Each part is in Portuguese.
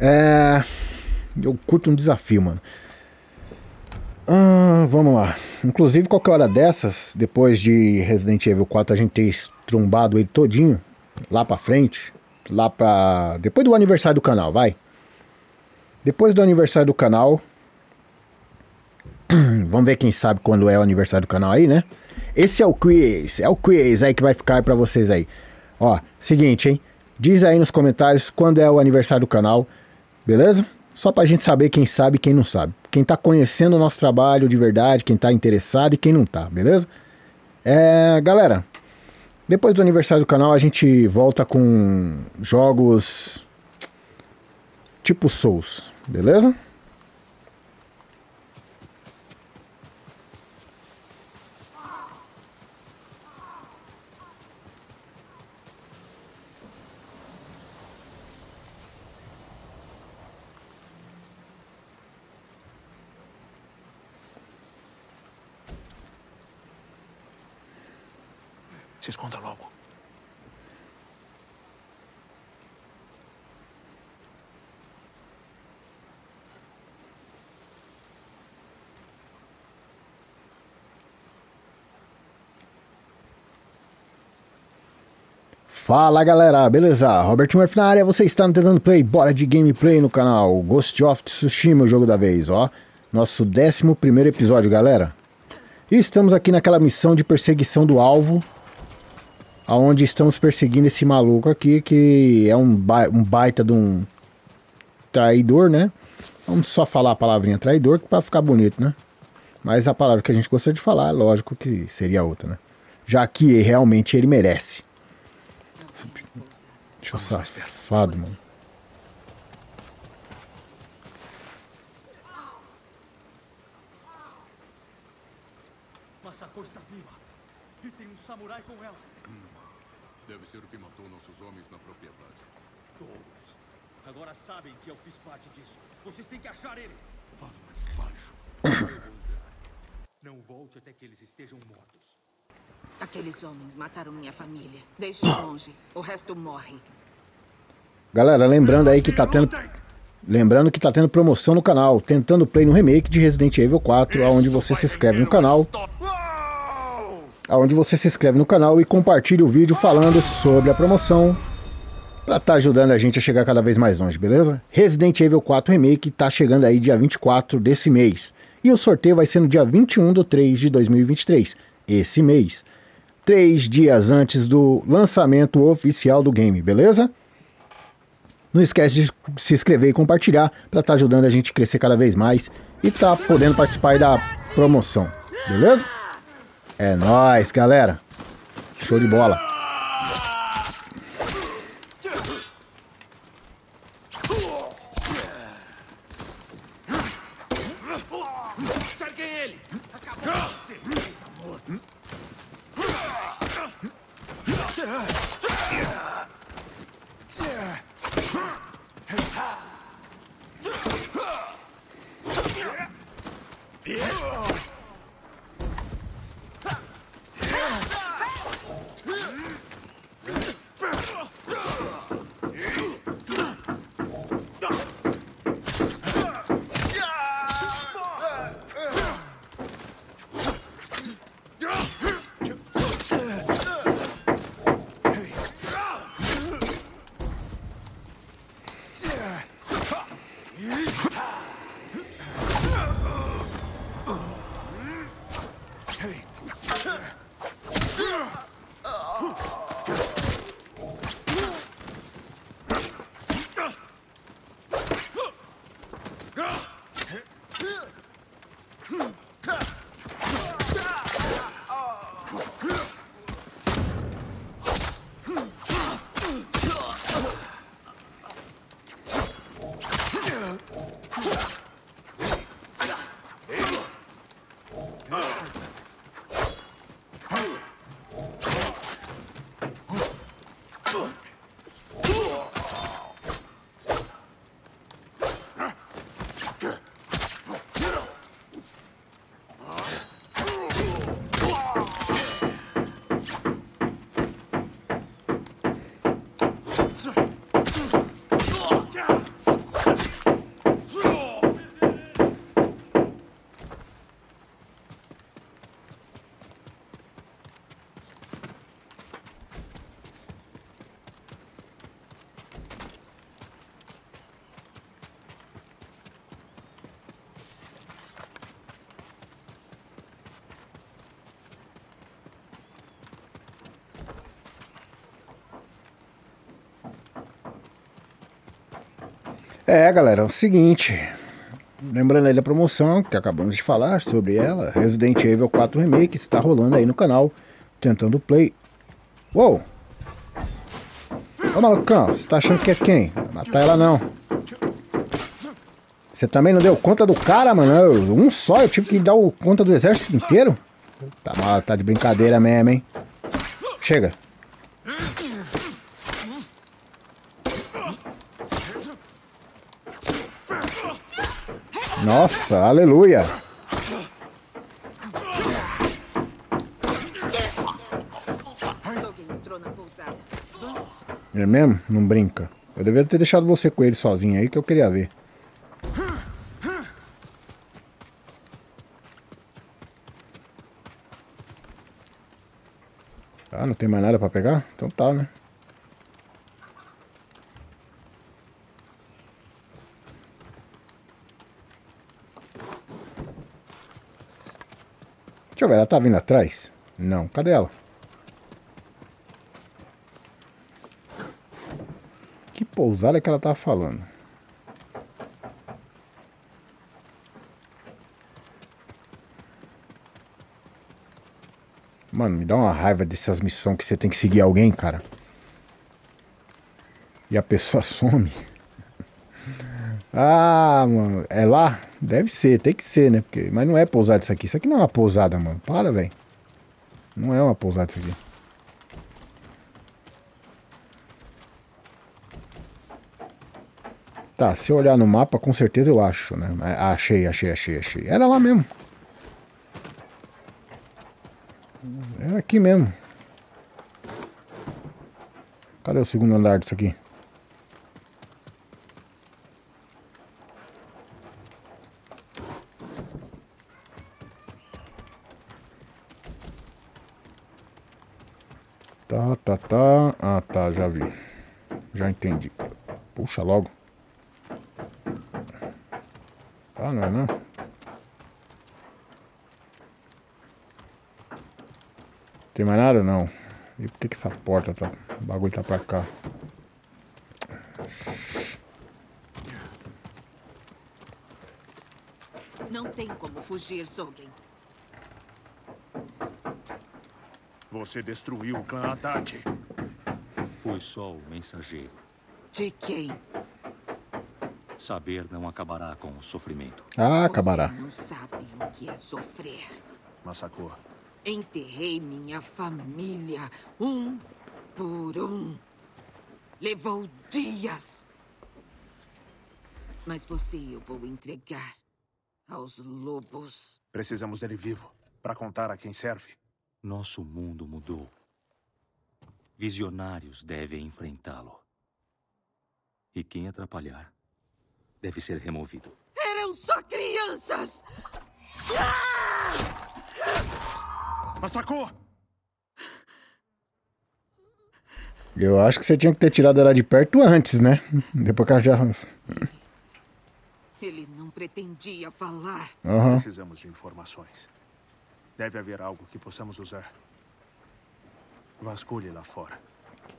É. Eu curto um desafio, mano. Ah, vamos lá. Inclusive, qualquer hora dessas, depois de Resident Evil 4 a gente ter estrumbado ele todinho, lá pra frente, lá pra. Depois do aniversário do canal, vai. Depois do aniversário do canal. Vamos ver quem sabe quando é o aniversário do canal aí, né? Esse é o quiz, é o quiz aí que vai ficar pra vocês aí. Ó, seguinte, hein? Diz aí nos comentários quando é o aniversário do canal, beleza? Só pra gente saber quem sabe e quem não sabe. Quem tá conhecendo o nosso trabalho de verdade, quem tá interessado e quem não tá, beleza? É, galera, depois do aniversário do canal a gente volta com jogos tipo Souls, beleza? Fala galera, beleza? Robert Murphy na área, você está no Tentando Play, bora de gameplay no canal Ghost of Tsushima, o jogo da vez, ó. Nosso 11 primeiro episódio, galera. E estamos aqui naquela missão de perseguição do alvo, aonde estamos perseguindo esse maluco aqui, que é um, ba um baita de um traidor, né? Vamos só falar a palavrinha traidor para ficar bonito, né? Mas a palavra que a gente gostaria de falar, lógico que seria outra, né? Já que realmente ele merece. Deixa eu safado, mano. Masako está viva. E tem um samurai com ela. Deve ser o que matou nossos homens na propriedade. Todos. Agora sabem que eu fiz parte disso. Vocês têm que achar eles. Fale mais baixo. Não volte até que eles estejam mortos. Aqueles homens mataram minha família. Deixe longe. O resto morre. Galera, lembrando aí que tá tendo lembrando que tá tendo promoção no canal, tentando play no remake de Resident Evil 4, aonde você se inscreve no canal. Aonde você se inscreve no canal e compartilha o vídeo falando sobre a promoção para estar tá ajudando a gente a chegar cada vez mais longe, beleza? Resident Evil 4 Remake tá chegando aí dia 24 desse mês. E o sorteio vai ser no dia 21 de 3 de 2023, esse mês. Três dias antes do lançamento oficial do game, beleza? Não esquece de se inscrever e compartilhar para estar tá ajudando a gente a crescer cada vez mais e tá podendo participar da promoção, beleza? É nóis, galera. Show de bola. É, galera, é o seguinte. Lembrando aí da promoção que acabamos de falar sobre ela, Resident Evil 4 Remake está rolando aí no canal, tentando play. Uou! Ô malucão, você tá achando que é quem? Matar ela não. Você também não deu conta do cara, mano? Um só, eu tive que dar o conta do exército inteiro? Tá tá de brincadeira mesmo, hein? Chega. Nossa, aleluia. É mesmo? Não brinca. Eu devia ter deixado você com ele sozinho aí que eu queria ver. Ah, não tem mais nada pra pegar? Então tá, né? Deixa eu ver, ela tá vindo atrás? Não, cadê ela? Que pousada que ela tá falando? Mano, me dá uma raiva dessas missões que você tem que seguir alguém, cara. E a pessoa some. Ah, mano, é lá? Deve ser, tem que ser, né? Porque, mas não é pousada isso aqui. Isso aqui não é uma pousada, mano. Para, velho. Não é uma pousada isso aqui. Tá, se eu olhar no mapa, com certeza eu acho, né? Ah, achei, achei, achei, achei. Era lá mesmo. Era aqui mesmo. Cadê o segundo andar disso aqui? Tá, tá. Ah, tá, já vi. Já entendi. Puxa logo. Tá, não é não? Tem mais nada? Não. E por que, que essa porta tá. O bagulho tá pra cá? Não tem como fugir, Sogen. Você destruiu o clã Haddad. Fui só o mensageiro. De quem? Saber não acabará com o sofrimento. Ah, acabará. Você não sabe o que é sofrer. Massacrou. Enterrei minha família, um por um. Levou dias. Mas você eu vou entregar aos lobos. Precisamos dele vivo para contar a quem serve. Nosso mundo mudou. Visionários devem enfrentá-lo. E quem atrapalhar deve ser removido. Eram só crianças! Massacrou! Eu acho que você tinha que ter tirado ela de perto antes, né? Depois que ela já. Ele não pretendia falar. Aham. Precisamos de informações. Deve haver algo que possamos usar. Vasculhe lá fora.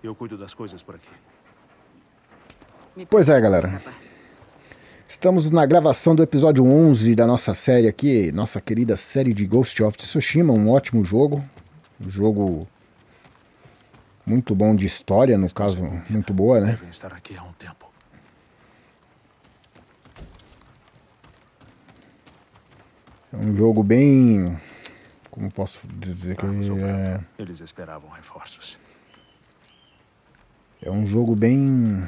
Eu cuido das coisas por aqui. Pois é, galera. Estamos na gravação do episódio 11 da nossa série aqui, nossa querida série de Ghost of Tsushima, um ótimo jogo. Um jogo muito bom de história, no caso, muito boa, né? Devem estar aqui há um tempo. É um jogo bem. Como posso dizer que é, Eles esperavam reforços. é um jogo bem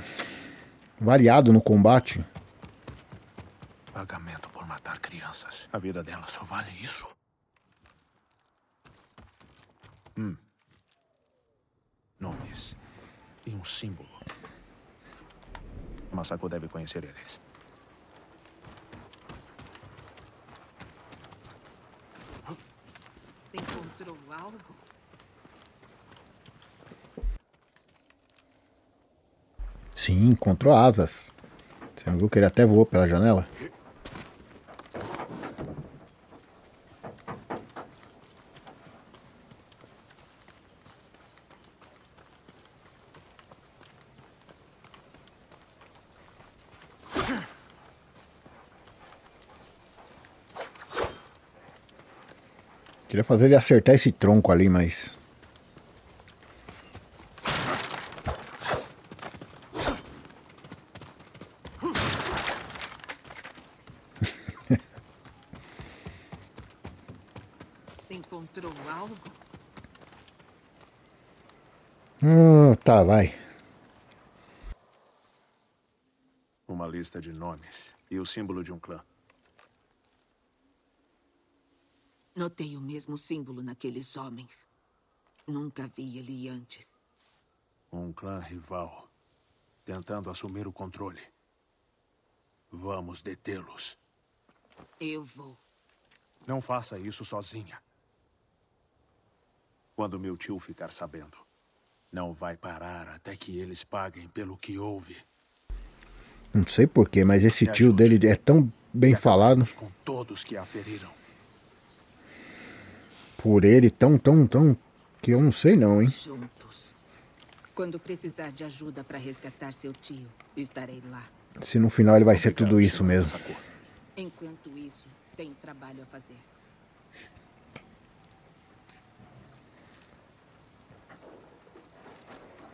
variado no combate. Pagamento por matar crianças. A vida dela só vale isso. Hum. Nomes. E um símbolo. Masako deve conhecer eles. Encontrou algo? Sim, encontrou asas. Você não viu que ele até voou pela janela? Queria fazer ele acertar esse tronco ali, mas. Encontrou algo? Ah, tá, vai. Uma lista de nomes e o símbolo de um clã. Notei o mesmo símbolo naqueles homens. Nunca vi ele antes. Um clã rival. Tentando assumir o controle. Vamos detê-los. Eu vou. Não faça isso sozinha. Quando meu tio ficar sabendo, não vai parar até que eles paguem pelo que houve. Não sei porquê, mas esse Me tio dele é tão bem falado com todos que a feriram. Por ele, tão, tão, tão. que eu não sei não, hein? Juntos. Quando precisar de ajuda para resgatar seu tio, estarei lá. Se no final ele vai ser tudo isso mesmo. Enquanto isso, tenho trabalho a fazer.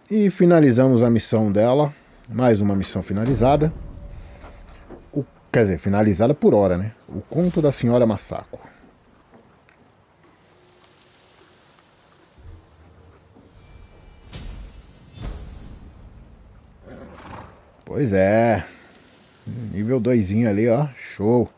E finalizamos a missão dela. Mais uma missão finalizada. O, quer dizer, finalizada por hora, né? O conto da senhora Masako. Pois é. Nível 2 ali, ó. Show.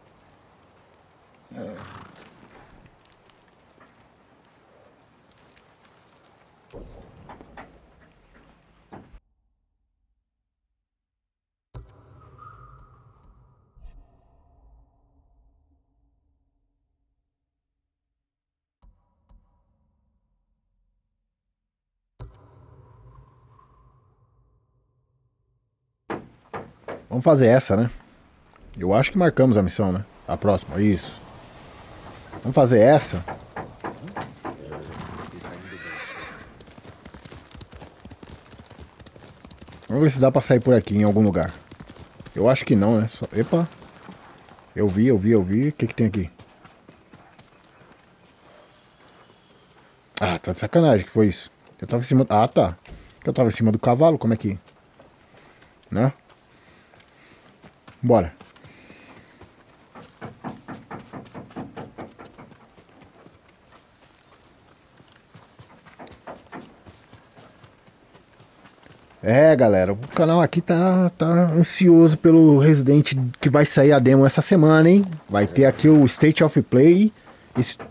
Vamos fazer essa, né? Eu acho que marcamos a missão, né? A próxima, isso. Vamos fazer essa. Vamos ver se dá pra sair por aqui em algum lugar. Eu acho que não, né? Só... Epa! Eu vi, eu vi, eu vi. O que que tem aqui? Ah, tá de sacanagem. que foi isso? Eu tava em cima... Ah, tá. Eu tava em cima do cavalo, como é que... Né? Bora. É, galera, o canal aqui tá, tá ansioso pelo Resident que vai sair a demo essa semana, hein? Vai ter aqui o State of Play,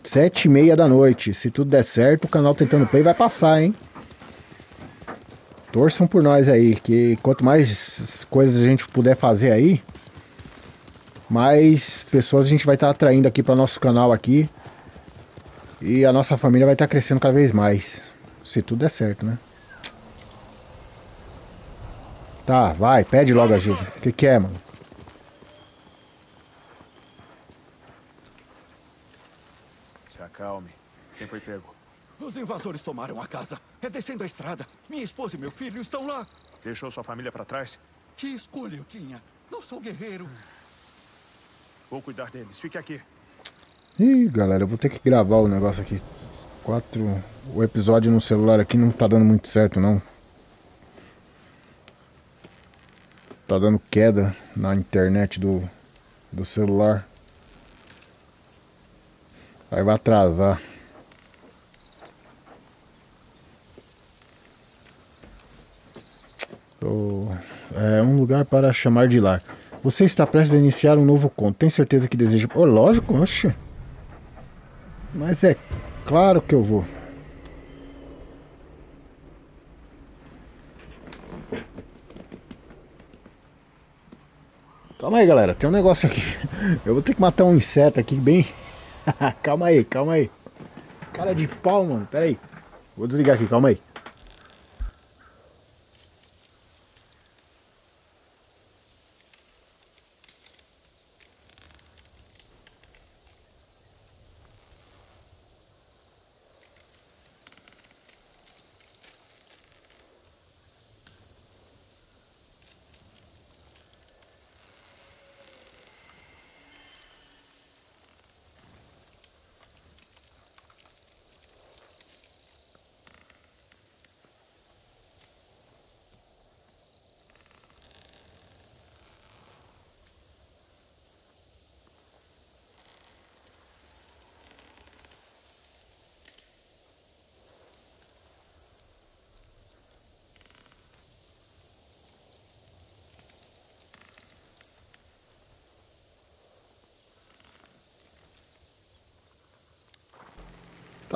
sete e meia da noite. Se tudo der certo, o canal Tentando Play vai passar, hein? Torçam por nós aí, que quanto mais coisas a gente puder fazer aí, mais pessoas a gente vai estar atraindo aqui para nosso canal aqui. E a nossa família vai estar crescendo cada vez mais. Se tudo der certo, né? Tá, vai, pede logo ajuda. O que, que é, mano? Se acalme. Quem foi pego? Os invasores tomaram a casa. É descendo a estrada. Minha esposa e meu filho estão lá. Deixou sua família para trás? Que escolha eu tinha? Não sou guerreiro. Vou cuidar deles. Fique aqui. Ih, galera, eu vou ter que gravar o negócio aqui. Quatro. O episódio no celular aqui não tá dando muito certo, não. Tá dando queda na internet do, do celular. Aí vai atrasar. Tô- É um lugar para chamar de lar. Você está prestes a iniciar um novo conto. Tem certeza que deseja. Oh, lógico, oxe. Mas é claro que eu vou. Calma aí, galera. Tem um negócio aqui. Eu vou ter que matar um inseto aqui bem. calma aí, calma aí. Cara de pau, mano. Pera aí. Vou desligar aqui, calma aí.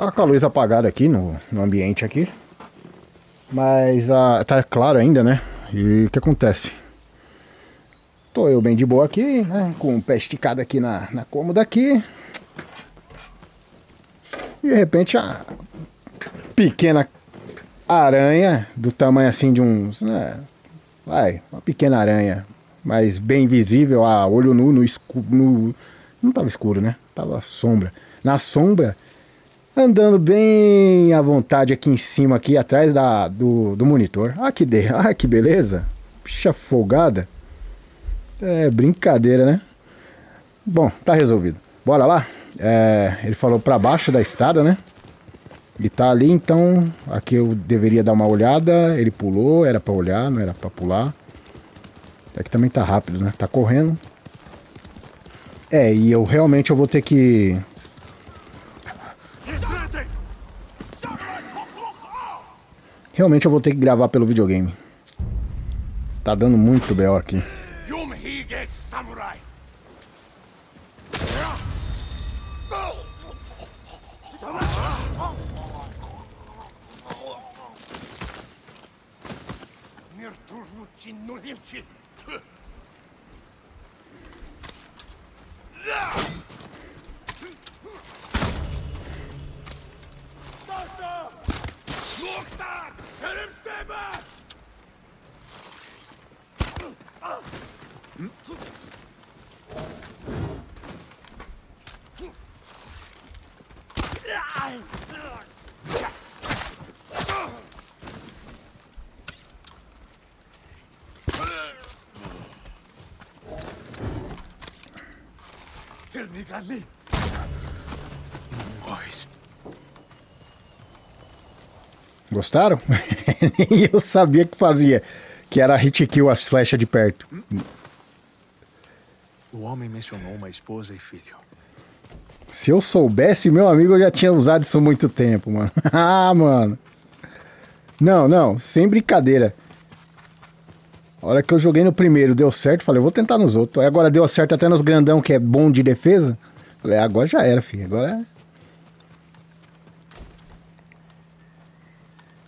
Tá com a luz apagada aqui no, no ambiente aqui. Mas ah, tá claro ainda, né? E o que acontece? Tô eu bem de boa aqui, né? Com o pé esticado aqui na, na cômoda aqui. E de repente a pequena aranha, do tamanho assim de uns. Né? Vai, uma pequena aranha, mas bem visível a olho nu no escuro. No, não tava escuro, né? Tava sombra. Na sombra, andando bem à vontade aqui em cima, aqui atrás da, do, do monitor. Ah, que, de, ah, que beleza! Bicha folgada. É brincadeira, né? Bom, tá resolvido. Bora lá? É, ele falou para baixo da estrada, né? E tá ali, então aqui eu deveria dar uma olhada. Ele pulou, era para olhar, não era para pular. É que também tá rápido, né? Tá correndo. É, e eu realmente eu vou ter que Realmente eu vou ter que gravar pelo videogame. Tá dando muito bel aqui. Gostaram? Nem eu sabia que fazia. Que era hit kill as flechas de perto. O homem mencionou uma esposa e filho. Se eu soubesse, meu amigo, eu já tinha usado isso há muito tempo, mano. ah, mano. Não, não, sem brincadeira. A hora que eu joguei no primeiro deu certo, falei, eu vou tentar nos outros. Aí agora deu certo até nos grandão, que é bom de defesa. Falei, agora já era, filho. Agora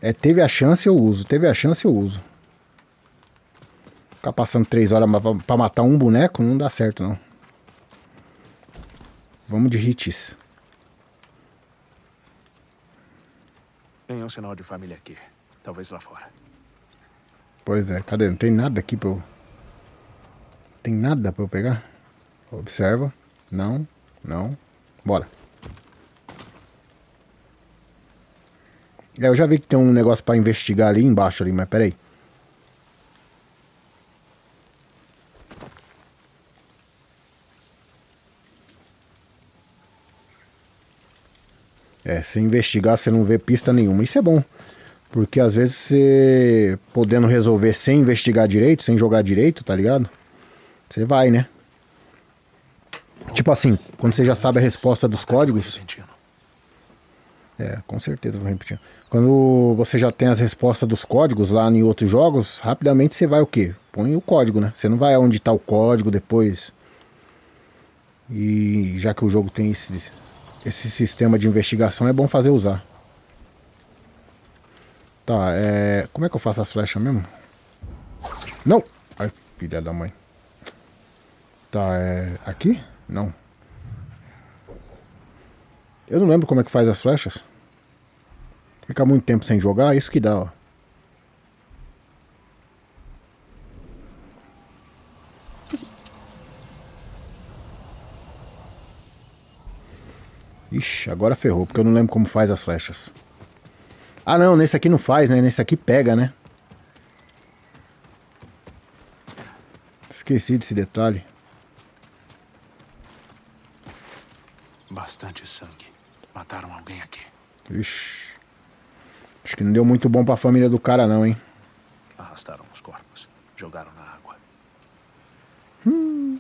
é. É, teve a chance, eu uso. Teve a chance, eu uso. Ficar passando três horas pra, pra matar um boneco não dá certo, não. Vamos de hits. Nenhum sinal de família aqui. Talvez lá fora. Pois é, cadê? Não tem nada aqui pra eu... Tem nada pra eu pegar? Observa. Não. Não. Bora. É, eu já vi que tem um negócio pra investigar ali embaixo ali, mas peraí. É, se investigar você não vê pista nenhuma. Isso é bom. Porque às vezes você podendo resolver sem investigar direito, sem jogar direito, tá ligado? Você vai, né? Tipo assim, quando você já sabe a resposta dos códigos. É, com certeza vou repetir. Quando você já tem as respostas dos códigos lá em outros jogos, rapidamente você vai o quê? Põe o código, né? Você não vai aonde está o código depois. E já que o jogo tem esse, esse sistema de investigação, é bom fazer usar. Tá, é. Como é que eu faço as flechas mesmo? Não! Ai, filha da mãe. Tá, é. Aqui? Não. Eu não lembro como é que faz as flechas. Ficar muito tempo sem jogar, isso que dá, ó. Ixi, agora ferrou, porque eu não lembro como faz as flechas. Ah não, nesse aqui não faz, né? Nesse aqui pega, né? Esqueci desse detalhe. Bastante sangue. Mataram alguém aqui. Ixi. Acho que não deu muito bom pra família do cara não, hein? Arrastaram os corpos. Jogaram na água. Hum.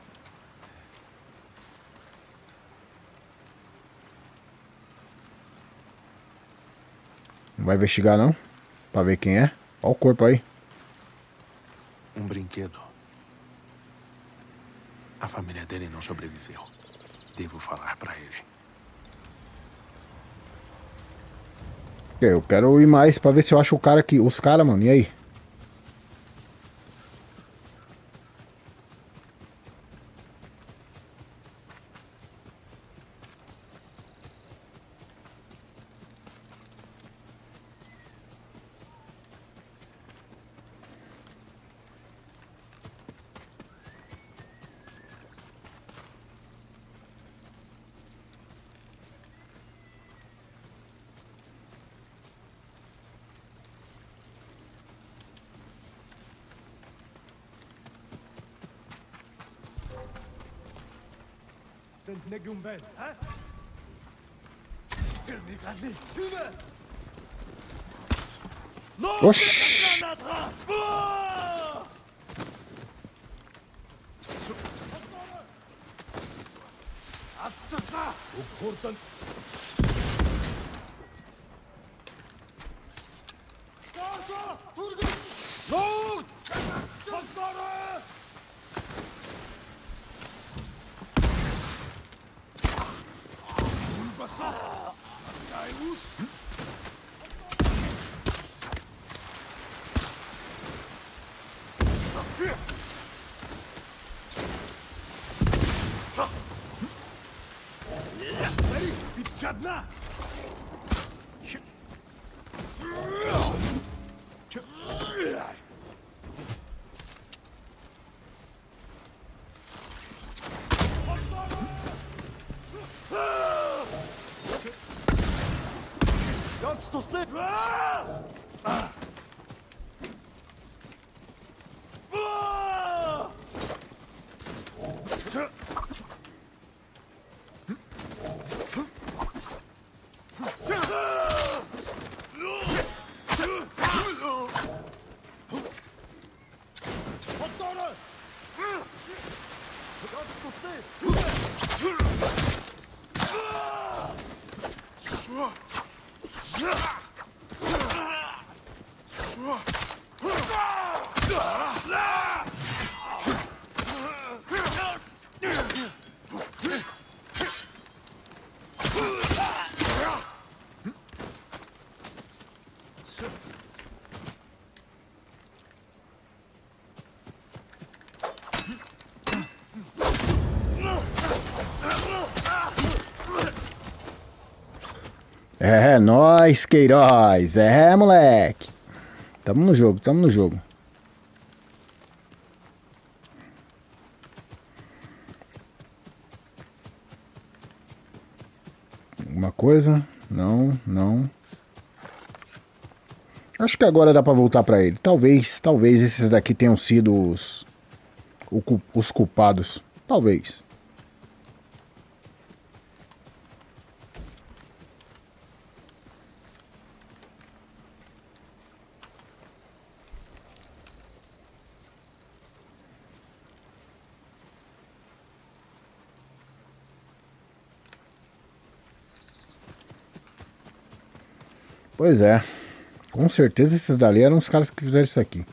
Não vai investigar não? Pra ver quem é? Olha o corpo aí. Um brinquedo. A família dele não sobreviveu. Devo falar para ele. Eu quero ir mais pra ver se eu acho o cara aqui. Os caras, mano. E aí? Osh Lord! Oxi! É, nós, Queiroz. É, moleque. Tamo no jogo, tamo no jogo. Alguma coisa? Não, não. Acho que agora dá pra voltar pra ele. Talvez, talvez esses daqui tenham sido os, os culpados. Talvez. Pois é. Com certeza esses dali eram os caras que fizeram isso aqui.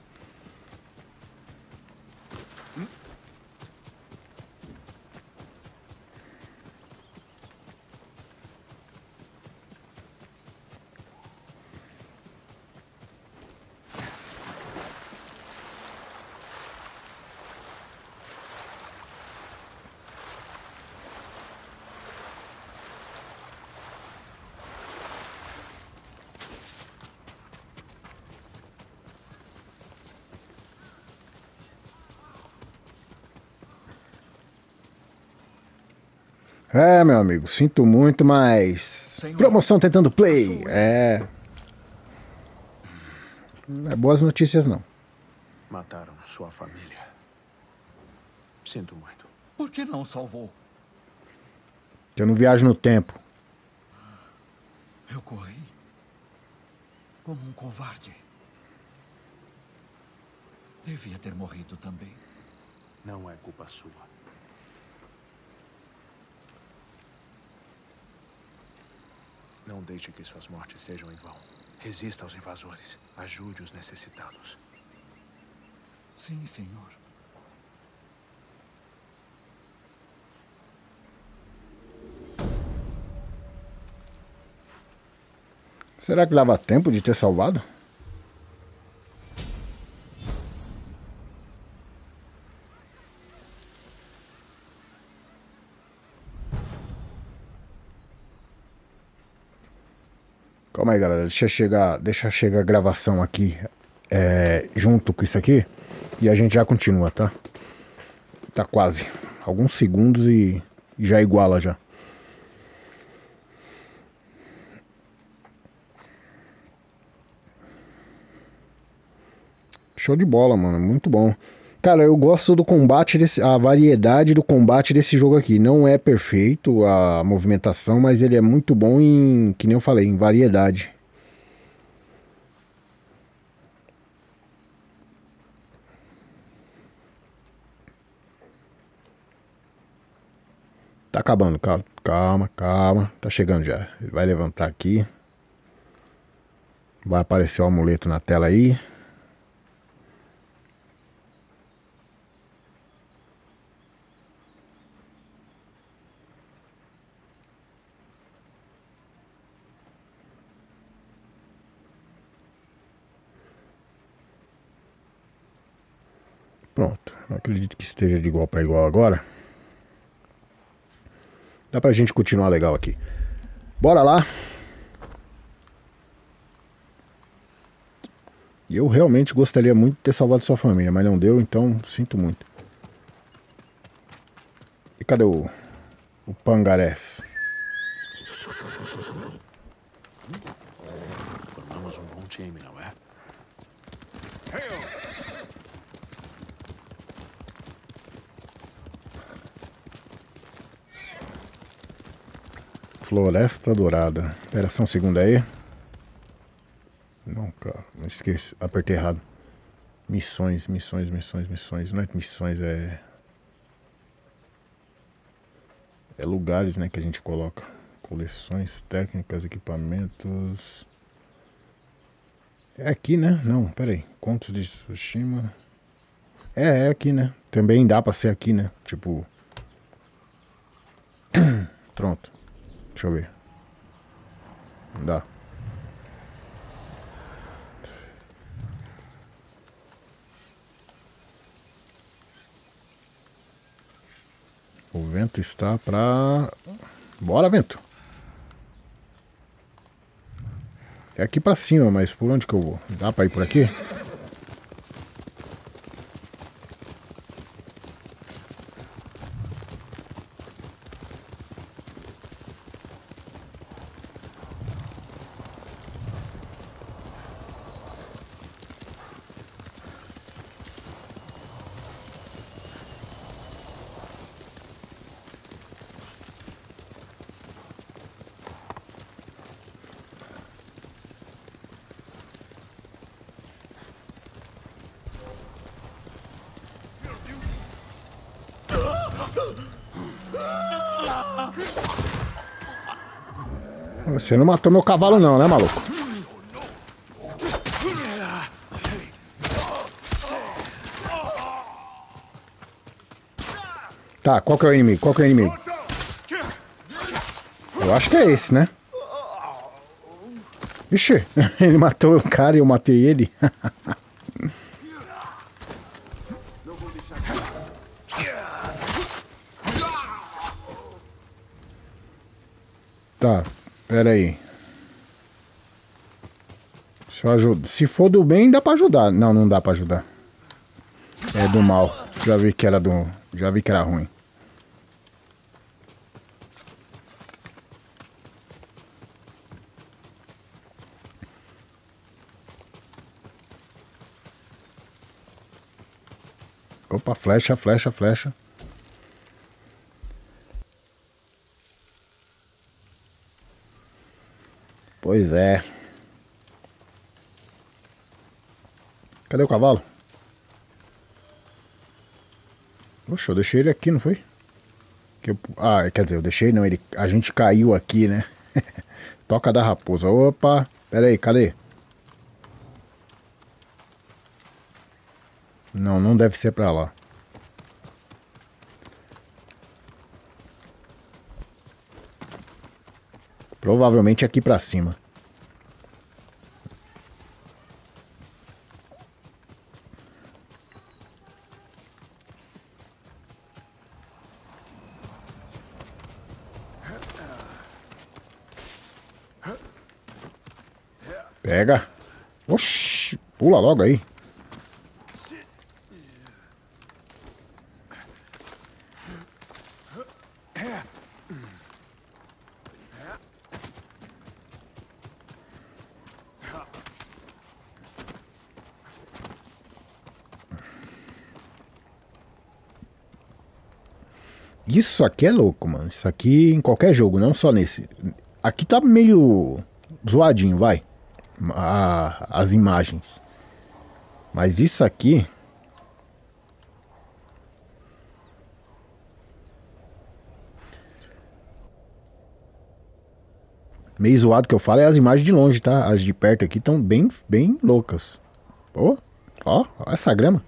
É, meu amigo, sinto muito, mas. Senhor, Promoção tentando play. É. Não é boas notícias, não. Mataram sua família. Sinto muito. Por que não salvou? Eu não viajo no tempo. Eu corri. Como um covarde. Devia ter morrido também. Não é culpa sua. Não deixe que suas mortes sejam em vão. Resista aos invasores. Ajude os necessitados. Sim, senhor. Será que dava tempo de ter salvado? Aí, galera. Deixa chegar, deixa chegar a gravação aqui é, junto com isso aqui e a gente já continua, tá? Tá quase. Alguns segundos e já iguala já. Show de bola, mano. Muito bom. Cara, eu gosto do combate, desse, a variedade do combate desse jogo aqui. Não é perfeito a movimentação, mas ele é muito bom em, que nem eu falei, em variedade. Tá acabando, calma, calma. Tá chegando já. Ele vai levantar aqui. Vai aparecer o amuleto na tela aí. Pronto, acredito que esteja de igual para igual agora. Dá pra gente continuar legal aqui. Bora lá. E eu realmente gostaria muito de ter salvado sua família, mas não deu, então sinto muito. E cadê o, o Pangarés? Formamos um bom time, não é? Floresta Dourada. Espera só um segundo aí. Não, cara, não esqueci. Apertei errado. Missões, missões, missões, missões. Não é missões, é. É lugares, né, que a gente coloca. Coleções, técnicas, equipamentos. É aqui, né? Não, peraí. Contos de Tsushima. É, é aqui, né? Também dá pra ser aqui, né? Tipo. Pronto. Deixa eu ver. Não dá. O vento está pra. Bora, vento! É aqui pra cima, mas por onde que eu vou? Dá pra ir por aqui? Você não matou meu cavalo não, né, maluco? Tá, qual que é o inimigo? Qual que é o inimigo? Eu acho que é esse, né? Ixi, ele matou o cara e eu matei ele. tá, pera aí. Deixa eu ajudar. Se for do bem, dá pra ajudar. Não, não dá pra ajudar. É do mal. Já vi que era do. Já vi que era ruim. Opa, flecha, flecha, flecha. Pois é. Cadê o cavalo? Poxa, eu deixei ele aqui, não foi? Que eu... Ah, quer dizer, eu deixei não, ele... a gente caiu aqui, né? Toca da raposa. Opa, pera aí, cadê? Não, não deve ser pra lá. Provavelmente aqui pra cima. Pega. Oxi, pula logo aí. Isso aqui é louco, mano. Isso aqui em qualquer jogo, não só nesse. Aqui tá meio zoadinho, vai. A- as imagens. Mas isso aqui. Meio zoado que eu falo é as imagens de longe, tá? As de perto aqui estão bem, bem loucas. Ó, ó, essa grama.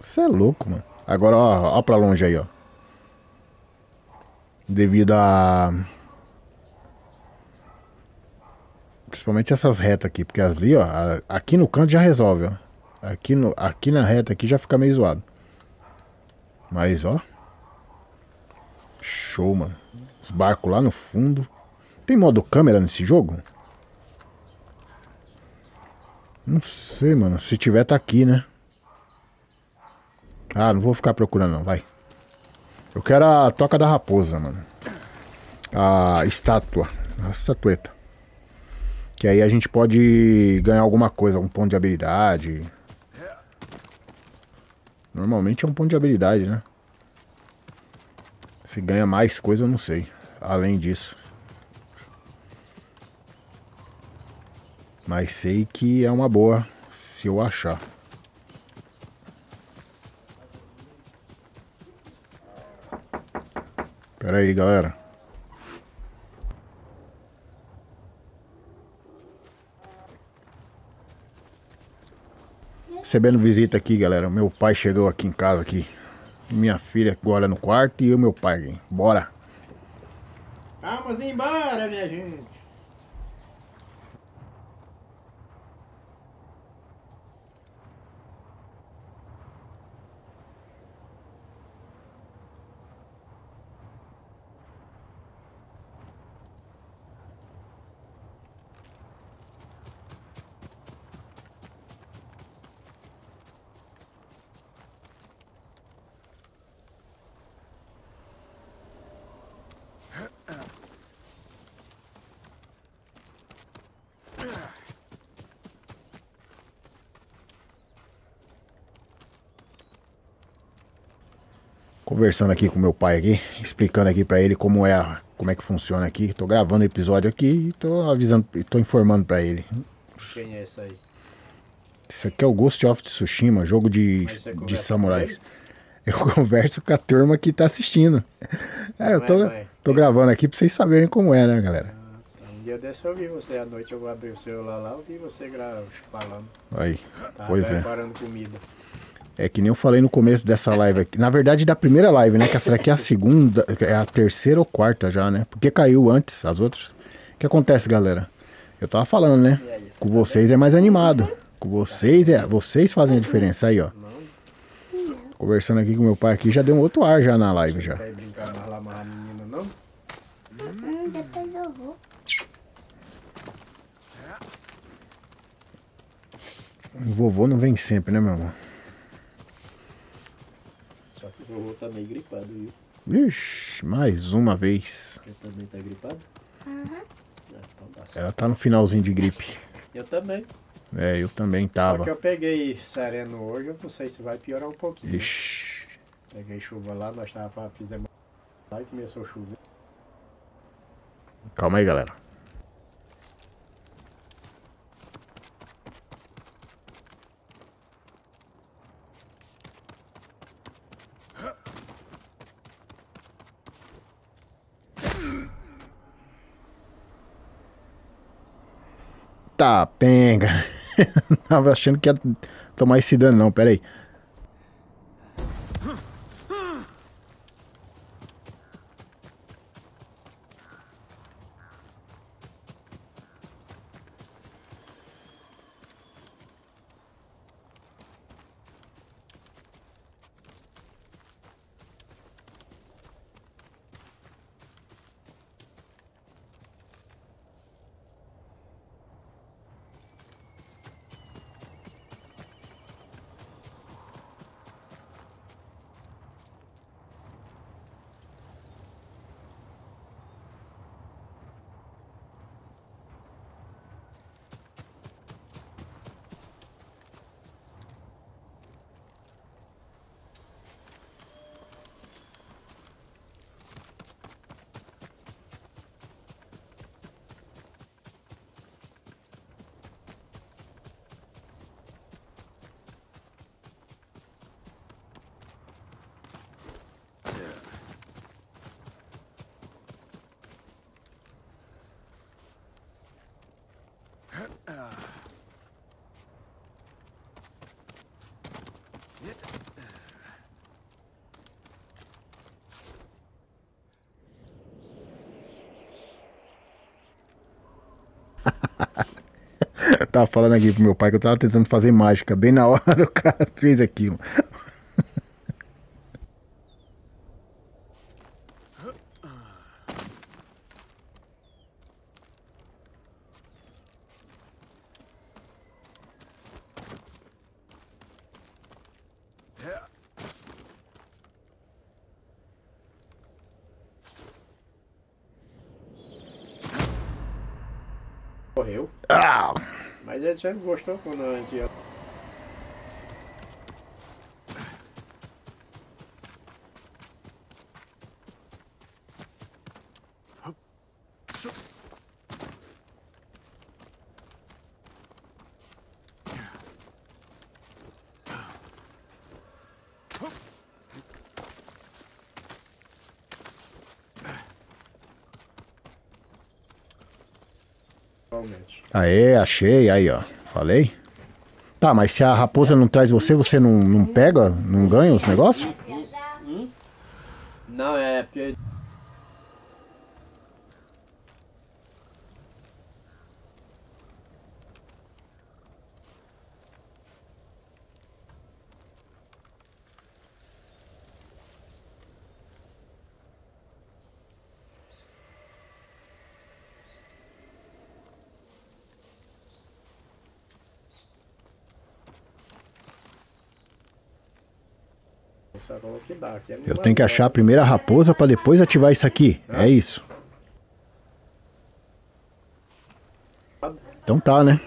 Você é louco, mano. Agora, ó, ó pra longe aí, ó. Devido a. Principalmente essas retas aqui, porque as ali, ó, aqui no canto já resolve, ó. Aqui, no, aqui na reta aqui já fica meio zoado. Mas, ó. Show, mano. Os barcos lá no fundo. Tem modo câmera nesse jogo? Não sei, mano. Se tiver, tá aqui, né? Ah, não vou ficar procurando, não. Vai. Eu quero a toca da raposa, mano. A estátua. A estatueta. Que aí a gente pode ganhar alguma coisa, um ponto de habilidade. Normalmente é um ponto de habilidade, né? Se ganha mais coisa, eu não sei. Além disso. Mas sei que é uma boa se eu achar. Pera aí, galera. Recebendo visita aqui, galera. Meu pai chegou aqui em casa aqui. Minha filha agora no quarto e o meu pai. Bora. Vamos embora, minha gente. Conversando aqui com meu pai aqui, explicando aqui pra ele como é, a- como é que funciona aqui. Tô gravando o episódio aqui e tô avisando, e tô informando pra ele. Quem é esse aí? Isso aqui é o Ghost of Tsushima, jogo de, de samurais. Eu converso com a turma que tá assistindo. É, eu tô, Vai, vai. tô gravando aqui pra vocês saberem como é, né, galera? Um dia desse eu vi você à noite, eu abri o celular lá, eu vi você gra... falando. Aí, Tava pois é. preparando comida. É que nem eu falei no começo dessa live aqui. Na verdade, da primeira live, né? Que essa daqui é a segunda, é a terceira ou quarta já, né? Porque caiu antes as outras. O que acontece, galera? Eu tava falando, né? Com vocês é mais animado. Com vocês é. Vocês fazem a diferença aí, ó. Conversando aqui com meu pai aqui, já deu um outro ar já na live já. depois eu vou. O vovô não vem sempre, né, meu irmão? O vovô tá meio gripado, viu? Vixe, mais uma vez. Você também tá gripado? Certo. Ela tá no finalzinho de gripe. Eu também. É, eu também Só que tava. eu peguei sereno hoje, eu não sei se vai piorar um pouquinho. Ixi. Peguei chuva lá, nós tava, fizemos lá e começou a chover. Calma aí, galera. Tá, penga. Tava achando que ia tomar esse dano, não. Pera aí. tava falando aqui pro meu pai que eu tava tentando fazer mágica. Bem na hora o cara fez aquilo. Correu. Ah! Mas ele sempre gostou quando a gente ia. Aê, achei, aí ó. Falei. Tá, mas se a raposa não traz você, você não, não pega, não ganha os negócios? Não, é porque. Só falou que dá. aqui é Eu tenho que achar a primeira raposa pra depois ativar isso aqui. É isso. Então tá, né?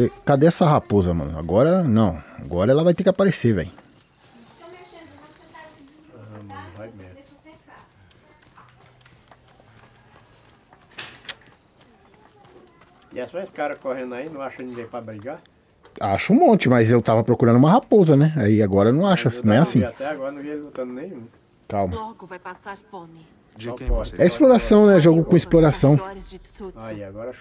E Cadê essa raposa, mano? Agora não. Agora ela vai ter que aparecer, velho. Mano, vai mesmo. E essa esse cara correndo aí, não acha ninguém pra brigar? Acho um monte, mas eu tava procurando uma raposa, né? Aí agora não acha, não é assim. Até agora não vi ele lutando nenhum. Calma. Logo vai passar fome. De quem vocês É exploração, né? Jogo com exploração. Aí, agora.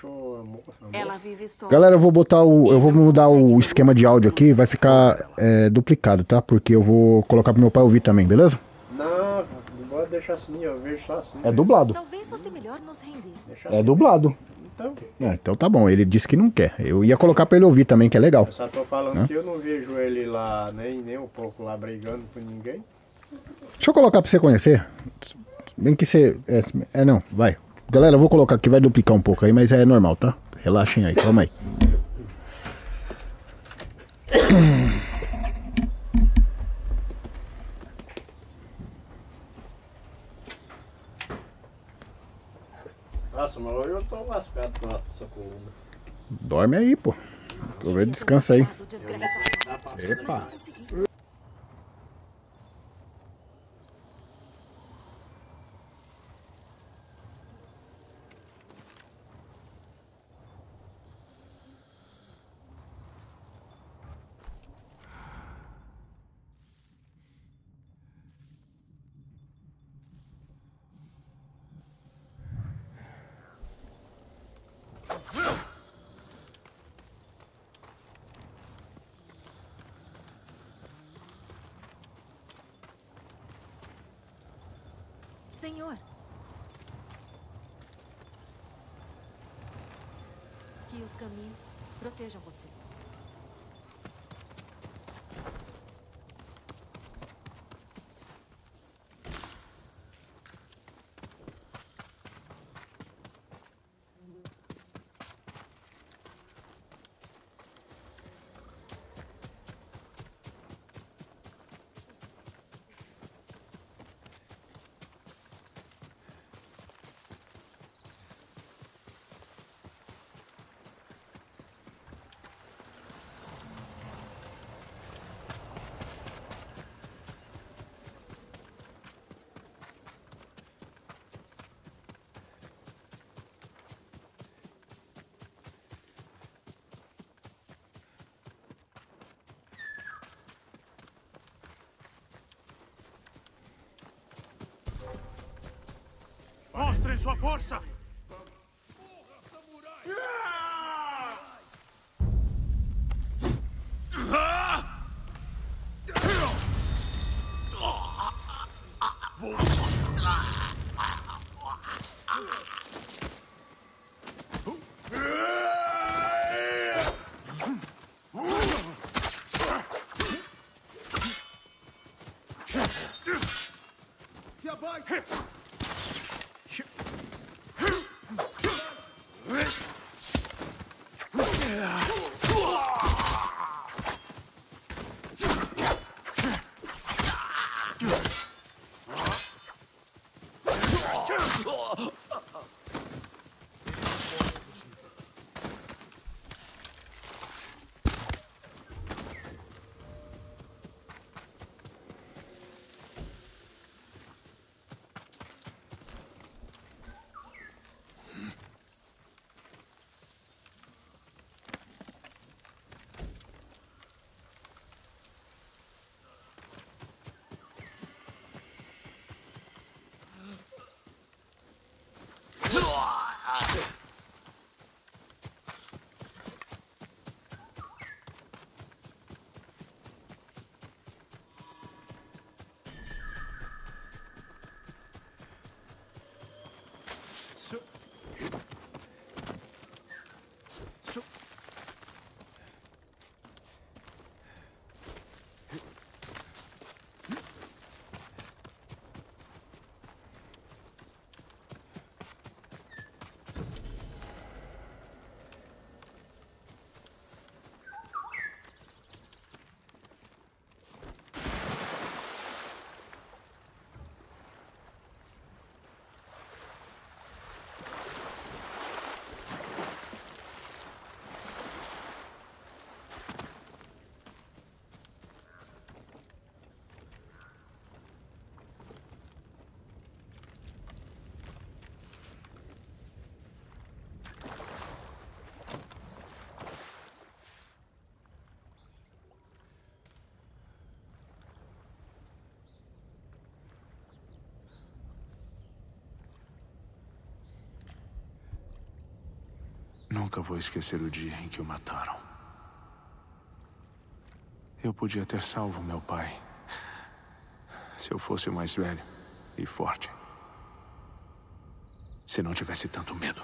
Galera, eu vou botar o. Eu vou mudar o esquema de áudio aqui, vai ficar é, duplicado, tá? Porque eu vou colocar pro meu pai ouvir também, beleza? Não, não pode deixar assim, eu vejo só assim. É dublado. Talvez fosse melhor nos render. Deixa É assim. dublado. Então, É, então tá bom, ele disse que não quer. Eu ia colocar pra ele ouvir também, que é legal. eu só tô falando que eu não vejo ele lá, nem, nem um pouco lá brigando com ninguém. Deixa eu colocar pra você conhecer. Bem que você. É, é, não, vai. Galera, eu vou colocar aqui, vai duplicar um pouco aí, mas é normal, tá? Relaxem aí, calma aí. Nossa, mas hoje eu tô lascado com essa coluna. Dorme aí, pô. Aproveita e descansa aí. Desgraçado. Epa. Senhor. Que os caminhos protejam você. Mostrem sua força! Se abaixe! Nunca vou esquecer o dia em que o mataram. Eu podia ter salvo meu pai. Se eu fosse mais velho e forte. Se não tivesse tanto medo.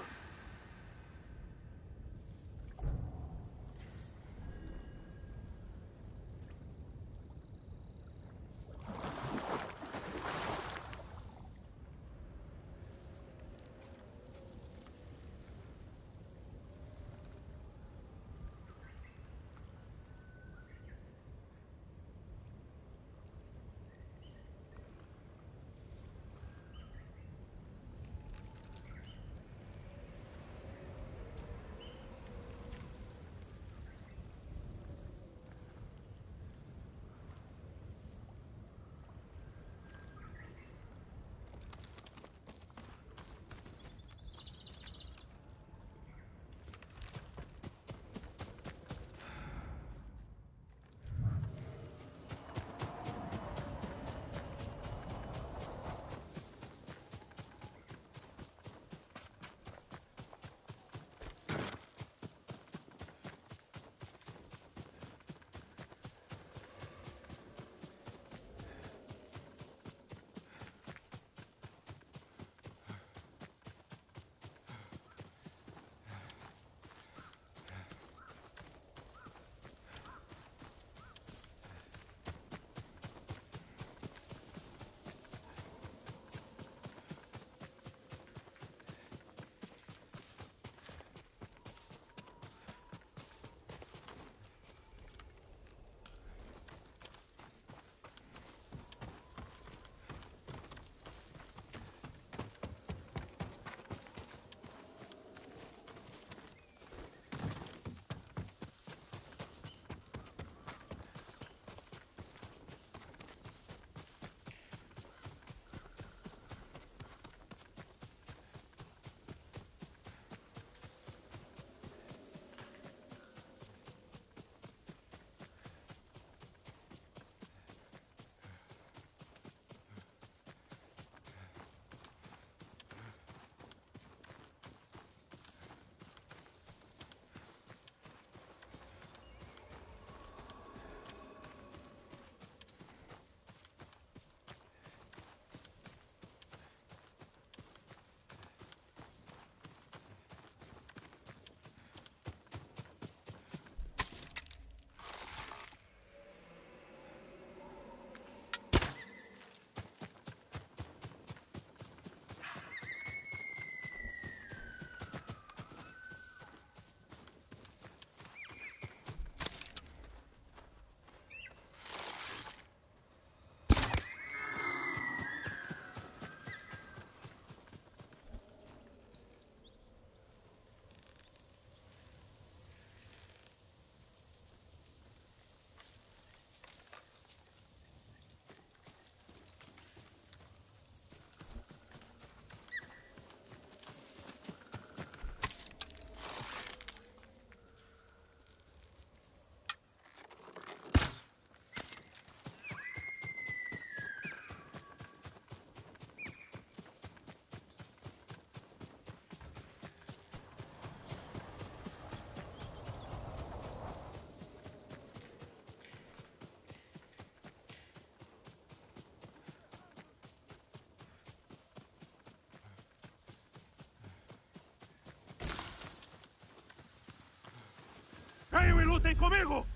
conmigo!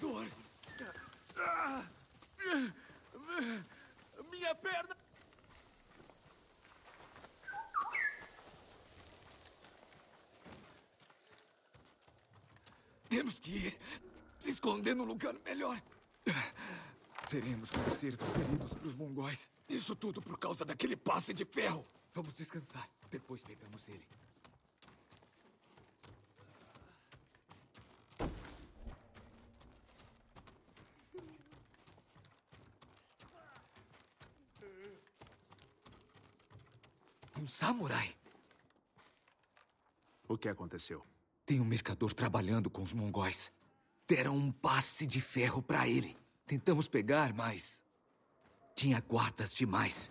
Dor! Minha perna! Temos que ir. Se esconder num lugar melhor. Seremos como servos feridos para os mongóis. Isso tudo por causa daquele passe de ferro. Vamos descansar. Depois pegamos ele. Samurai. O que aconteceu? Tem um mercador trabalhando com os mongóis. Deram um passe de ferro para ele. Tentamos pegar, mas. Tinha guardas demais.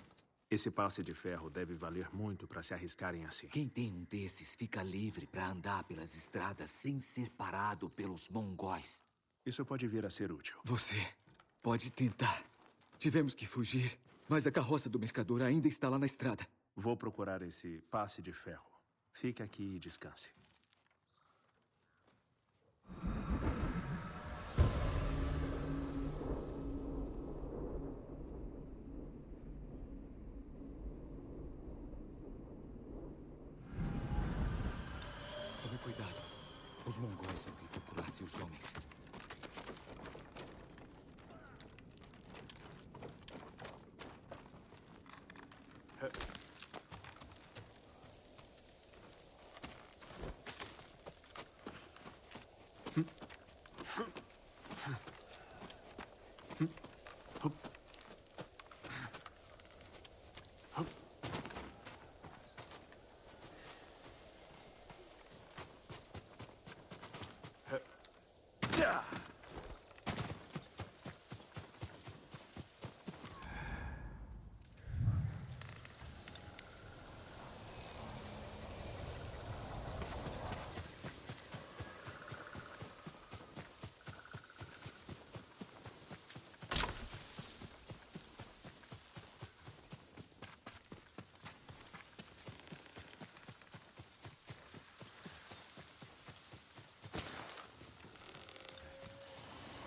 Esse passe de ferro deve valer muito para se arriscarem assim. Quem tem um desses fica livre para andar pelas estradas sem ser parado pelos mongóis. Isso pode vir a ser útil. Você pode tentar. Tivemos que fugir, mas a carroça do mercador ainda está lá na estrada. Vou procurar esse passe de ferro. Fique aqui e descanse. Tome cuidado. Os mongóis vão vir procurar seus homens.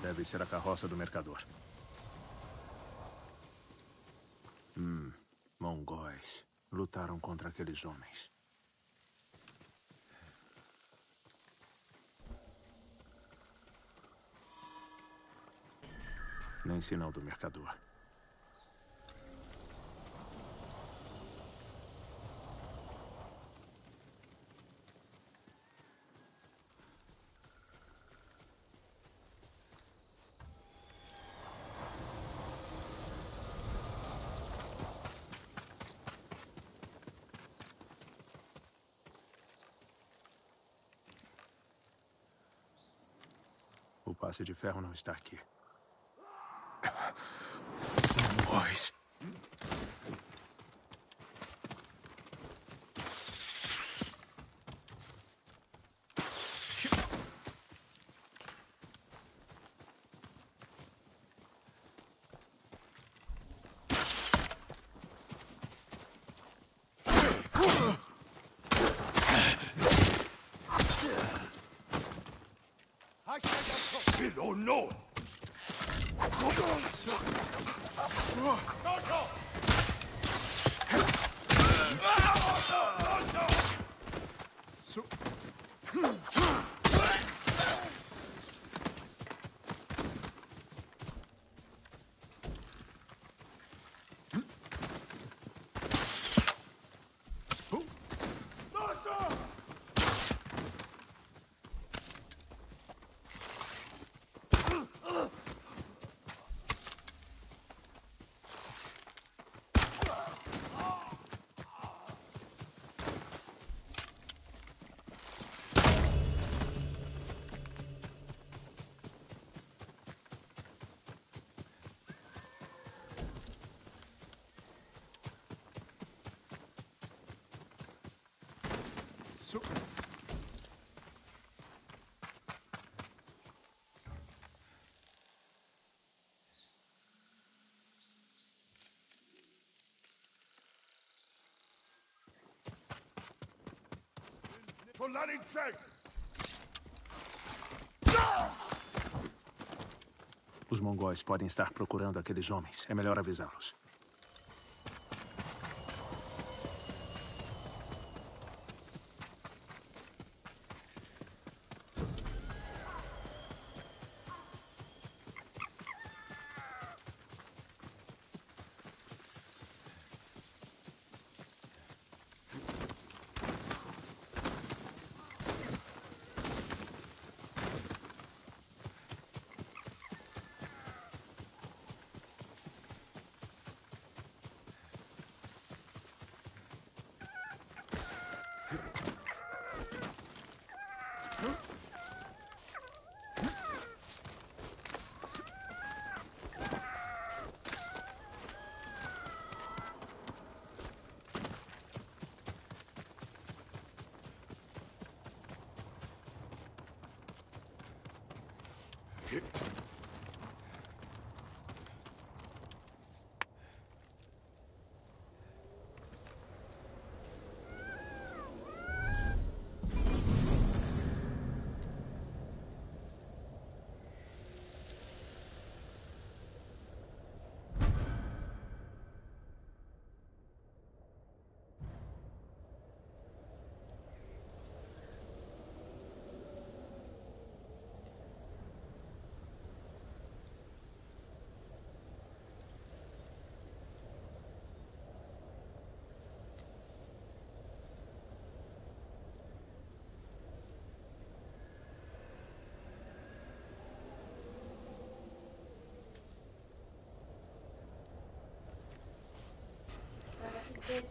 Deve ser a carroça do mercador. Hum, mongóis. Lutaram contra aqueles homens. Nem sinal do mercador. O passe de ferro não está aqui. Mongóis. Below no. Check! Os mongóis podem estar procurando aqueles homens. É melhor avisá-los.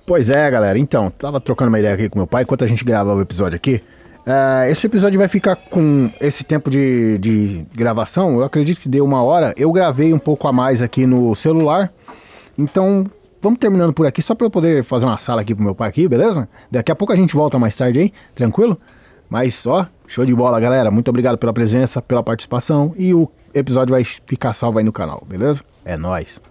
Pois é, galera. Então, tava trocando uma ideia aqui com meu pai enquanto a gente gravava o episódio aqui. É, esse episódio vai ficar com esse tempo de, de gravação. Eu acredito que deu uma hora. Eu gravei um pouco a mais aqui no celular. Então, vamos terminando por aqui só para eu poder fazer uma sala aqui pro meu pai aqui, beleza? Daqui a pouco a gente volta mais tarde aí, tranquilo? Mas ó, show de bola, galera. Muito obrigado pela presença, pela participação e o episódio vai ficar salvo aí no canal, beleza? É nós.